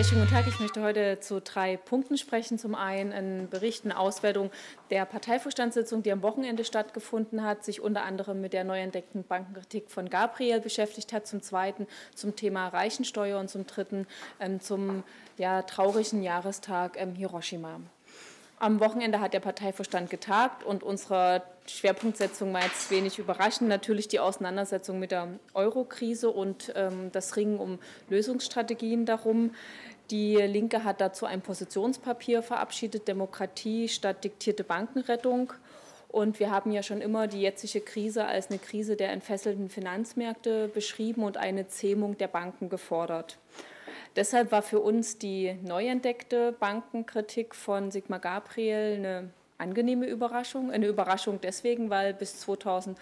Ja, schönen guten Tag. Ich möchte heute zu drei Punkten sprechen. Zum einen ein Bericht, eine Auswertung der Parteivorstandssitzung, die am Wochenende stattgefunden hat, sich unter anderem mit der neu entdeckten Bankenkritik von Gabriel beschäftigt hat. Zum zweiten zum Thema Reichensteuer und zum dritten ähm, zum ja, traurigen Jahrestag ähm, Hiroshima. Am Wochenende hat der Parteivorstand getagt und unsere Schwerpunktsetzung war jetzt wenig überraschend. Natürlich die Auseinandersetzung mit der Euro-Krise und ähm, das Ringen um Lösungsstrategien darum. Die Linke hat dazu ein Positionspapier verabschiedet, Demokratie statt diktierte Bankenrettung. Und wir haben ja schon immer die jetzige Krise als eine Krise der entfesselten Finanzmärkte beschrieben und eine Zähmung der Banken gefordert. Deshalb war für uns die neu entdeckte Bankenkritik von Sigmar Gabriel eine angenehme Überraschung. Eine Überraschung deswegen, weil bis 2009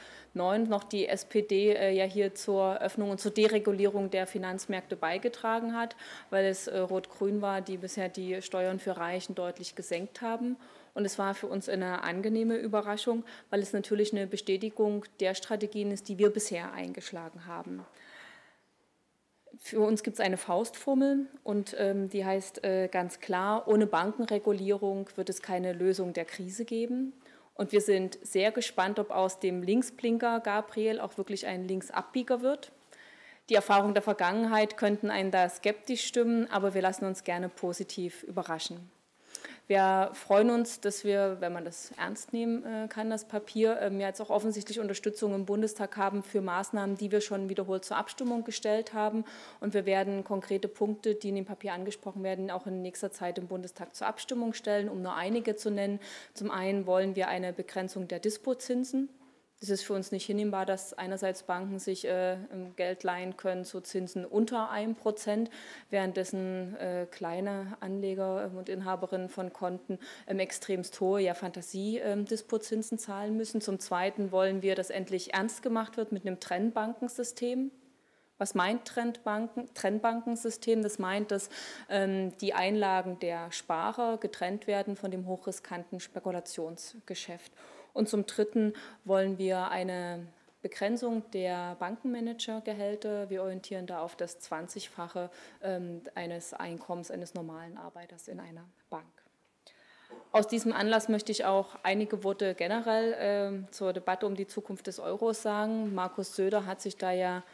noch die SPD äh, ja hier zur Öffnung und zur Deregulierung der Finanzmärkte beigetragen hat, weil es äh, Rot-Grün war, die bisher die Steuern für Reichen deutlich gesenkt haben. Und es war für uns eine angenehme Überraschung, weil es natürlich eine Bestätigung der Strategien ist, die wir bisher eingeschlagen haben. Für uns gibt es eine Faustformel und ähm, die heißt äh, ganz klar, ohne Bankenregulierung wird es keine Lösung der Krise geben. Und wir sind sehr gespannt, ob aus dem Linksblinker Gabriel auch wirklich ein Linksabbieger wird. Die Erfahrungen der Vergangenheit könnten einen da skeptisch stimmen, aber wir lassen uns gerne positiv überraschen. Wir freuen uns, dass wir, wenn man das ernst nehmen äh, kann, das Papier, ähm, jetzt auch offensichtlich Unterstützung im Bundestag haben für Maßnahmen, die wir schon wiederholt zur Abstimmung gestellt haben. Und wir werden konkrete Punkte, die in dem Papier angesprochen werden, auch in nächster Zeit im Bundestag zur Abstimmung stellen, um nur einige zu nennen. Zum einen wollen wir eine Begrenzung der Dispozinsen. Es ist für uns nicht hinnehmbar, dass einerseits Banken sich äh, Geld leihen können zu Zinsen unter einem Prozent, währenddessen äh, kleine Anleger und Inhaberinnen von Konten ähm, extremst hohe ja, Fantasiedispozinsen ähm, zahlen müssen. Zum Zweiten wollen wir, dass endlich ernst gemacht wird mit einem Trennbankensystem. Was meint Trendbanken, Trennbankensystem? Das meint, dass ähm, die Einlagen der Sparer getrennt werden von dem hochriskanten Spekulationsgeschäft. Und zum Dritten wollen wir eine Begrenzung der Bankenmanagergehälter. Wir orientieren da auf das 20-fache ähm, eines Einkommens eines normalen Arbeiters in einer Bank. Aus diesem Anlass möchte ich auch einige Worte generell äh, zur Debatte um die Zukunft des Euros sagen. Markus Söder hat sich da ja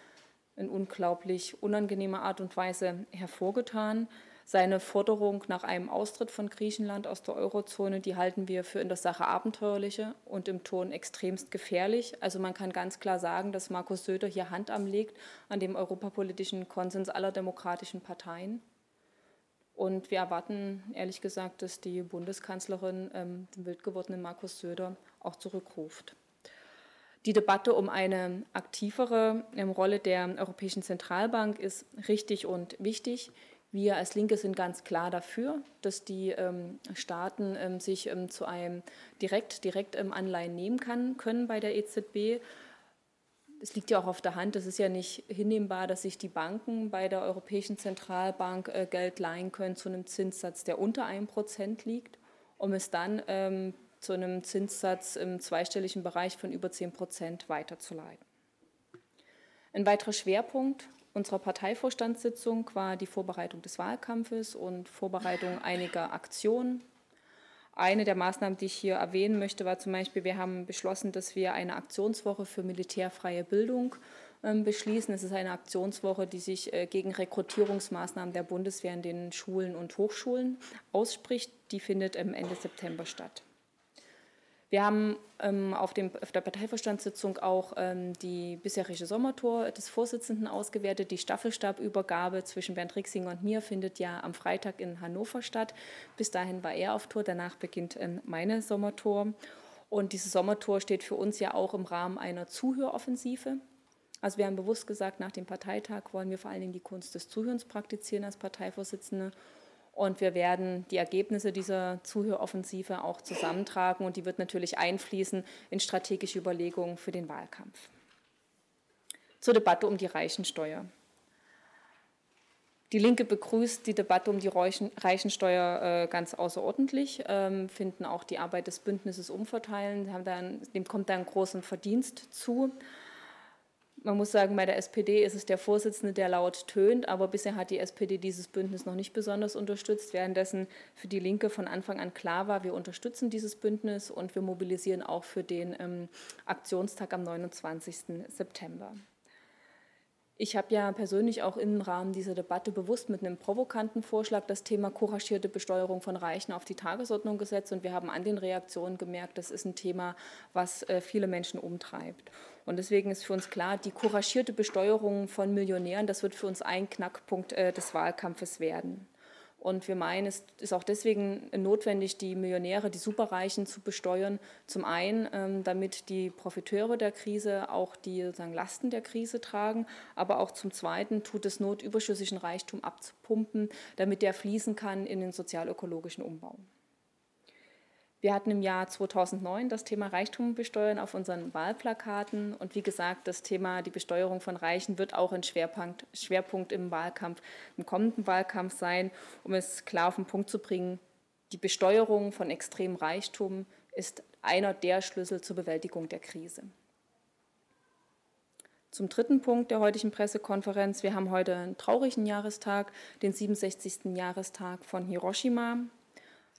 in unglaublich unangenehmer Art und Weise hervorgetan. Seine Forderung nach einem Austritt von Griechenland aus der Eurozone, die halten wir für in der Sache abenteuerliche und im Ton extremst gefährlich. Also man kann ganz klar sagen, dass Markus Söder hier Hand anlegt an dem europapolitischen Konsens aller demokratischen Parteien. Und wir erwarten ehrlich gesagt, dass die Bundeskanzlerin ähm, den wild gewordenen Markus Söder auch zurückruft. Die Debatte um eine aktivere ähm, Rolle der Europäischen Zentralbank ist richtig und wichtig. Wir als Linke sind ganz klar dafür, dass die ähm, Staaten ähm, sich ähm, zu einem direkt, direkt ähm, Anleihen nehmen kann, können bei der EZB. Es liegt ja auch auf der Hand, es ist ja nicht hinnehmbar, dass sich die Banken bei der Europäischen Zentralbank äh, Geld leihen können zu einem Zinssatz, der unter einem Prozent liegt, um es dann ähm, zu einem Zinssatz im zweistelligen Bereich von über 10 Prozent weiterzuleiten. Ein weiterer Schwerpunkt unserer Parteivorstandssitzung war die Vorbereitung des Wahlkampfes und Vorbereitung einiger Aktionen. Eine der Maßnahmen, die ich hier erwähnen möchte, war zum Beispiel, wir haben beschlossen, dass wir eine Aktionswoche für militärfreie Bildung ähm, beschließen. Es ist eine Aktionswoche, die sich äh, gegen Rekrutierungsmaßnahmen der Bundeswehr in den Schulen und Hochschulen ausspricht. Die findet Ende September statt. Wir haben ähm, auf, dem, auf, der Parteivorstandssitzung auch ähm, die bisherige Sommertour des Vorsitzenden ausgewertet. Die Staffelstabübergabe zwischen Bernd Rixinger und mir findet ja am Freitag in Hannover statt. Bis dahin war er auf Tour, danach beginnt ähm, meine Sommertour. Und diese Sommertour steht für uns ja auch im Rahmen einer Zuhöroffensive. Also wir haben bewusst gesagt, nach dem Parteitag wollen wir vor allen Dingen die Kunst des Zuhörens praktizieren als Parteivorsitzende und wir werden die Ergebnisse dieser Zuhöroffensive auch zusammentragen und die wird natürlich einfließen in strategische Überlegungen für den Wahlkampf. Zur Debatte um die Reichensteuer. Die Linke begrüßt die Debatte um die Reichensteuer äh, ganz außerordentlich, ähm, finden auch die Arbeit des Bündnisses umverteilen, dem kommt da einen großen Verdienst zu. Man muss sagen, bei der SPD ist es der Vorsitzende, der laut tönt, aber bisher hat die SPD dieses Bündnis noch nicht besonders unterstützt, währenddessen für die Linke von Anfang an klar war, wir unterstützen dieses Bündnis und wir mobilisieren auch für den ähm, Aktionstag am 29. September. Ich habe ja persönlich auch im Rahmen dieser Debatte bewusst mit einem provokanten Vorschlag das Thema couragierte Besteuerung von Reichen auf die Tagesordnung gesetzt und wir haben an den Reaktionen gemerkt, das ist ein Thema, was äh, viele Menschen umtreibt. Und deswegen ist für uns klar, die couragierte Besteuerung von Millionären, das wird für uns ein Knackpunkt äh, des Wahlkampfes werden. Und wir meinen, es ist auch deswegen notwendig, die Millionäre, die Superreichen zu besteuern. Zum einen, ähm, damit die Profiteure der Krise auch die sozusagen Lasten der Krise tragen, aber auch zum Zweiten tut es Not, überschüssigen Reichtum abzupumpen, damit der fließen kann in den sozialökologischen Umbau. Wir hatten im Jahr 2009 das Thema Reichtum besteuern auf unseren Wahlplakaten. Und wie gesagt, das Thema die Besteuerung von Reichen wird auch ein Schwerpunkt, Schwerpunkt im Wahlkampf, im kommenden Wahlkampf sein, um es klar auf den Punkt zu bringen. Die Besteuerung von extremem Reichtum ist einer der Schlüssel zur Bewältigung der Krise. Zum dritten Punkt der heutigen Pressekonferenz. Wir haben heute einen traurigen Jahrestag, den 67. Jahrestag von Hiroshima.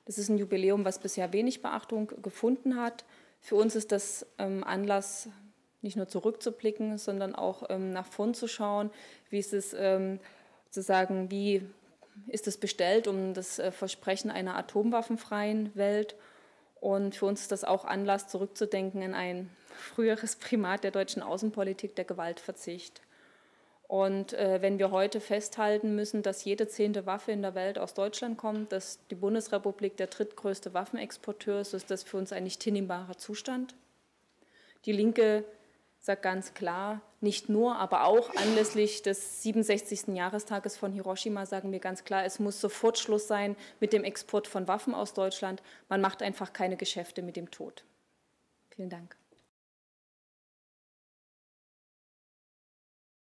Das ist ein Jubiläum, was bisher wenig Beachtung gefunden hat. Für uns ist das ähm, Anlass, nicht nur zurückzublicken, sondern auch ähm, nach vorn zu schauen. Wie ist es ähm, sozusagen, wie ist es bestellt um das äh, Versprechen einer atomwaffenfreien Welt? Und für uns ist das auch Anlass, zurückzudenken in ein früheres Primat der deutschen Außenpolitik, der Gewaltverzicht. Und äh, wenn wir heute festhalten müssen, dass jede zehnte Waffe in der Welt aus Deutschland kommt, dass die Bundesrepublik der drittgrößte Waffenexporteur ist, ist das für uns ein nicht hinnehmbarer Zustand. Die Linke sagt ganz klar, nicht nur, aber auch anlässlich des 67. Jahrestages von Hiroshima sagen wir ganz klar, es muss sofort Schluss sein mit dem Export von Waffen aus Deutschland. Man macht einfach keine Geschäfte mit dem Tod. Vielen Dank.